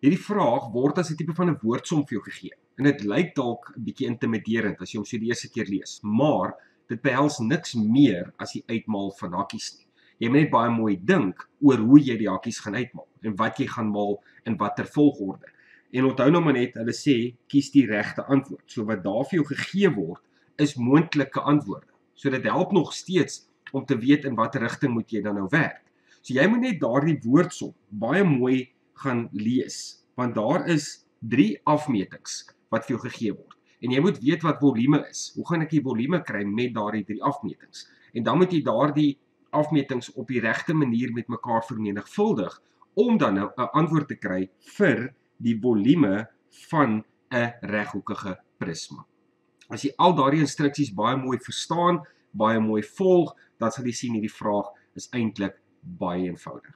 Hierdie vraag word as 'n tipe van 'n woordsom vir jou gegee. En dit lyk dalk 'n bietjie intimiderend as jy hom so die eerste keer lees, maar dit behels niks meer as die uitmaal van hakkies nie. Jy moet net baie mooi dink oor hoe jy die hakkies gaan uitmaal en wat jy gaan maal in watter volgorde. En onthou nou maar net, hulle sê kies die regte antwoord. So wat daar vir jou gegee word, is moontlike antwoorde. So dit help nog steeds om te weet in watter rigting moet jy dan nou werk. So jy moet net daardie woordsom baie mooi gaan lees, want daar is 3 afmetings wat vir jou gegee word. En jy moet weet wat volume is. Hoe gaan ek die volume kry met daardie 3 afmetings? En dan moet jy daardie afmetings op die regte manier met mekaar vermenigvuldig om dan nou 'n antwoord te kry vir die volume van 'n reghoekige prisma. As jy al daardie instruksies baie mooi verstaan, baie mooi volg, dan sal jy sien hierdie vraag is eintlik baie eenvoudig.